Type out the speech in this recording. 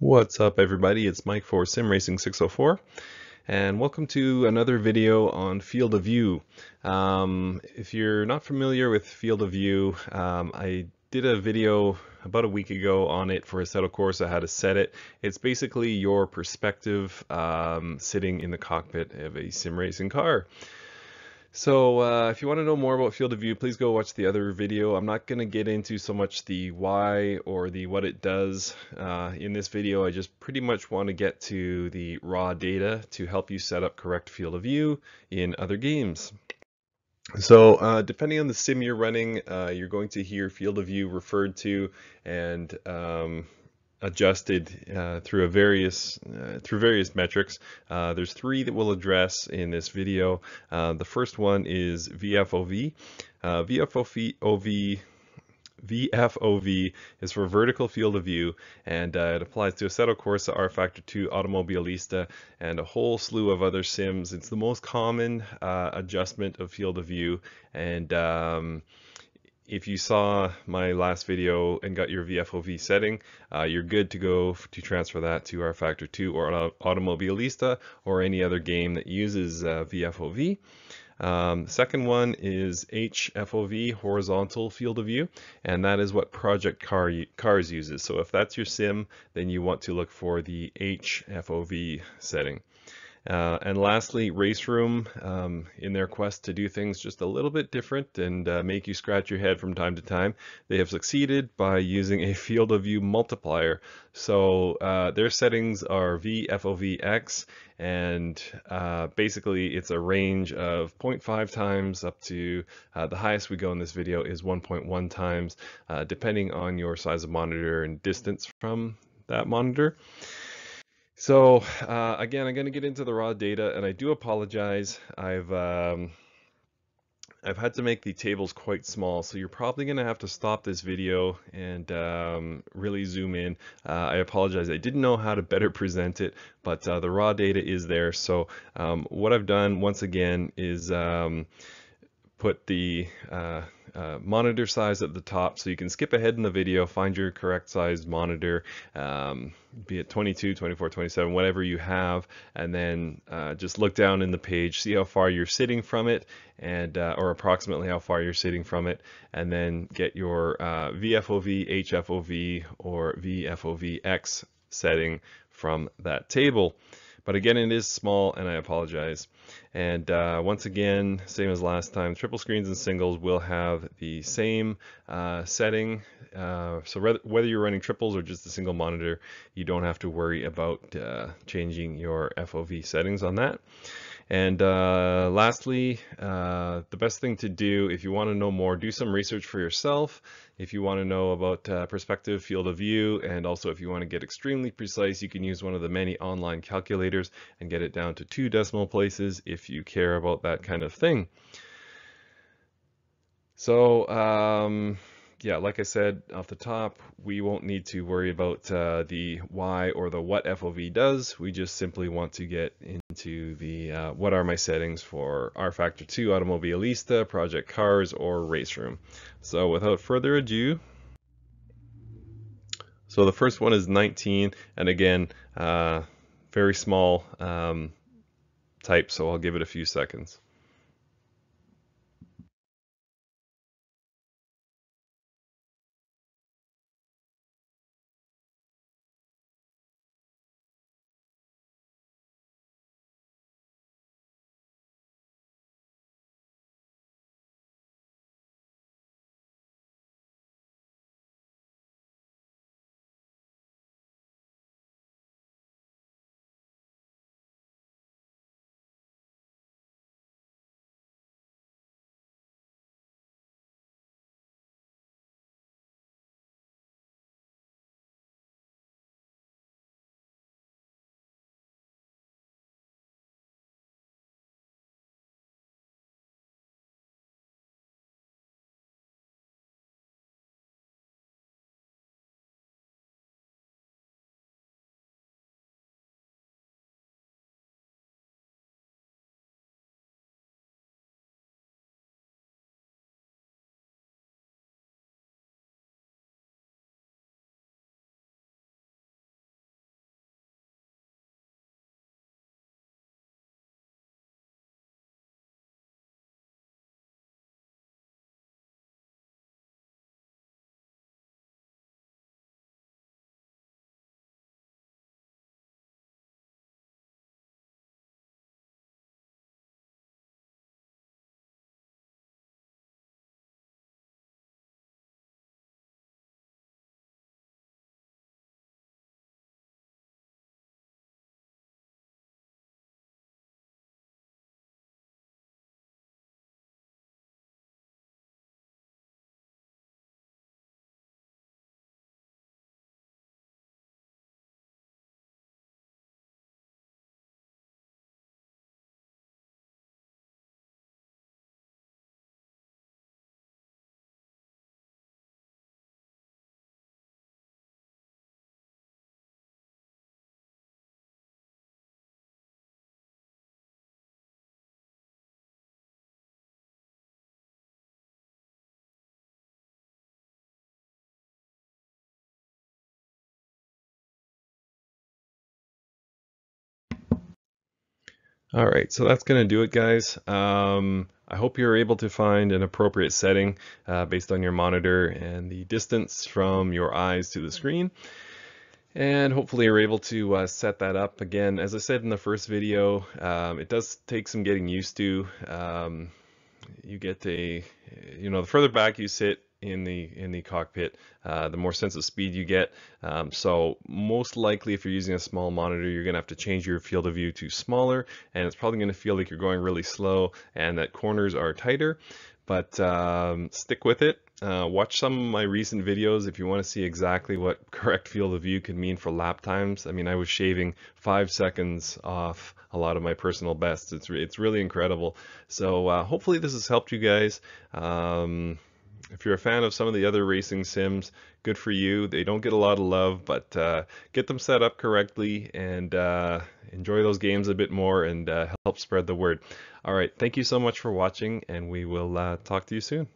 What's up everybody, it's Mike for Sim Racing 604 and welcome to another video on Field of View. Um, if you're not familiar with Field of View, um, I did a video about a week ago on it for Assetto Corsa, how to set it. It's basically your perspective um, sitting in the cockpit of a sim racing car. So uh, if you want to know more about field of view, please go watch the other video. I'm not going to get into so much the why or the what it does uh, in this video. I just pretty much want to get to the raw data to help you set up correct field of view in other games. So uh, depending on the sim you're running, uh, you're going to hear field of view referred to and um, adjusted uh, through a various uh, through various metrics. Uh, there's three that we'll address in this video. Uh, the first one is VFOV. Uh, VFOV VFOV is for vertical field of view and uh, it applies to Assetto Corsa, rFactor 2, Automobilista, and a whole slew of other sims. It's the most common adjustment of field of view and um, if you saw my last video and got your VFOV setting, uh, you're good to go to transfer that to rFactor 2 or Automobilista or any other game that uses uh, VFOV. Um, second one is HFOV, horizontal field of view, and that is what Project Car Cars uses. So if that's your sim, then you want to look for the HFOV setting. Uh, and lastly, RaceRoom, um, in their quest to do things just a little bit different and uh, make you scratch your head from time to time, they have succeeded by using a field of view multiplier. So uh, their settings are VFOVX, and uh, basically it's a range of 0.5 times up to uh, the highest we go in this video is 1.1 times, uh, depending on your size of monitor and distance from that monitor. So uh, again, I'm going to get into the raw data, and I do apologize. I've um, I've had to make the tables quite small, so you're probably going to have to stop this video and um, really zoom in. Uh, I apologize. I didn't know how to better present it, but uh, the raw data is there. So um, what I've done once again is um, put the uh, uh, monitor size at the top so you can skip ahead in the video find your correct size monitor um, be it 22 24 27 whatever you have and then uh, just look down in the page see how far you're sitting from it and uh, or approximately how far you're sitting from it and then get your uh, VFOV HFOV or VFOVX setting from that table but again, it is small and I apologize. And uh, once again, same as last time, triple screens and singles will have the same uh, setting. Uh, so whether you're running triples or just a single monitor, you don't have to worry about uh, changing your FOV settings on that. And uh, lastly, uh, the best thing to do if you want to know more, do some research for yourself. If you want to know about uh, perspective, field of view, and also if you want to get extremely precise, you can use one of the many online calculators and get it down to two decimal places if you care about that kind of thing. So, um, yeah, like I said off the top, we won't need to worry about uh, the why or the what FOV does. We just simply want to get into the uh, what are my settings for rFactor 2, Automobilista, Project Cars, or RaceRoom. So without further ado, so the first one is 19, and again, uh, very small um, type, so I'll give it a few seconds. All right, so that's going to do it, guys. Um, I hope you're able to find an appropriate setting uh, based on your monitor and the distance from your eyes to the screen. And hopefully you're able to uh, set that up. Again, as I said in the first video, um, it does take some getting used to. Um, you get a, you know, the further back you sit, in the in the cockpit, uh, the more sense of speed you get. Um, so most likely if you're using a small monitor, you're gonna have to change your field of view to smaller and it's probably gonna feel like you're going really slow and that corners are tighter, but um, stick with it. Uh, watch some of my recent videos if you want to see exactly what correct field of view can mean for lap times. I mean, I was shaving five seconds off a lot of my personal bests. It's, re it's really incredible. So uh, hopefully this has helped you guys. Um, if you're a fan of some of the other racing sims, good for you. They don't get a lot of love, but uh, get them set up correctly and uh, enjoy those games a bit more and uh, help spread the word. All right, thank you so much for watching, and we will uh, talk to you soon.